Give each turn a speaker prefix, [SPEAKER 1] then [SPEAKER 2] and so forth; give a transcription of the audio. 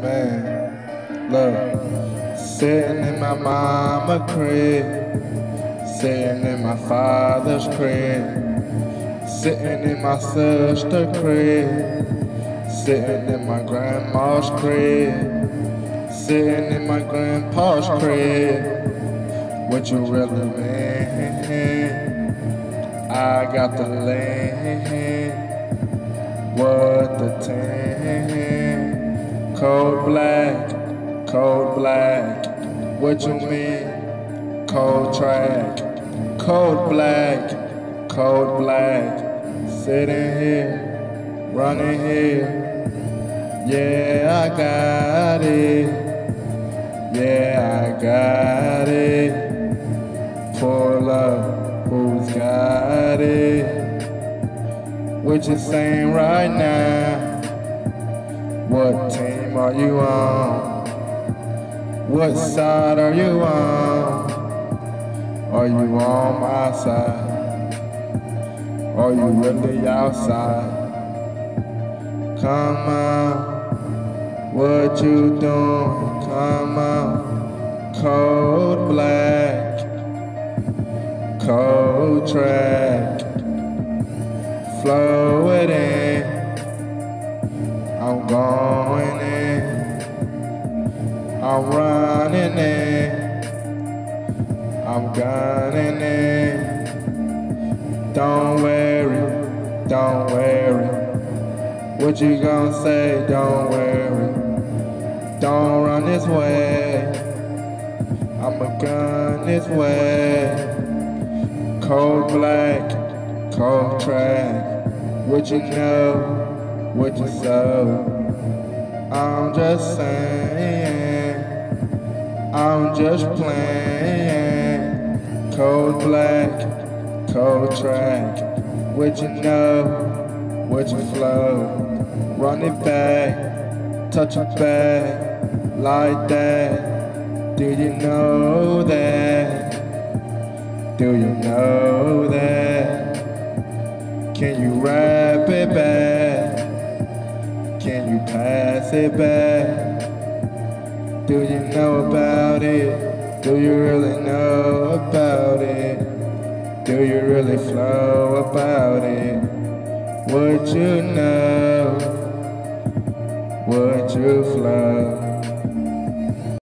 [SPEAKER 1] Man, look, sitting in my mama crib, sitting in my father's crib, sitting in my sister crib, sitting in my grandma's crib, sitting in my grandpa's crib. What you really mean? I got the land. Cold black, cold black. What you mean? Cold track, cold black, cold black. Sitting here, running here. Yeah, I got it. Yeah, I got it. For love, who's got it? What you saying right now? What team are you on? What side are you on? Are you on my side? Are you really outside? Come on, what you doing? Come on, cold black, cold track, flow it in. I'm going in. I'm running in. I'm gunning in. Don't worry, don't worry. What you gonna say? Don't worry. Don't run this way. I'ma gun this way. Cold black, cold track. What you know? What you sow. I'm just saying, I'm just playing. Cold black, cold track. What you know, what you flow. Run it back, touch it back, like that. Do you know that? Do you know that? Can you rap it back? It back? Do you know about it? Do you really know about it? Do you really flow about it? Would you know? Would you flow?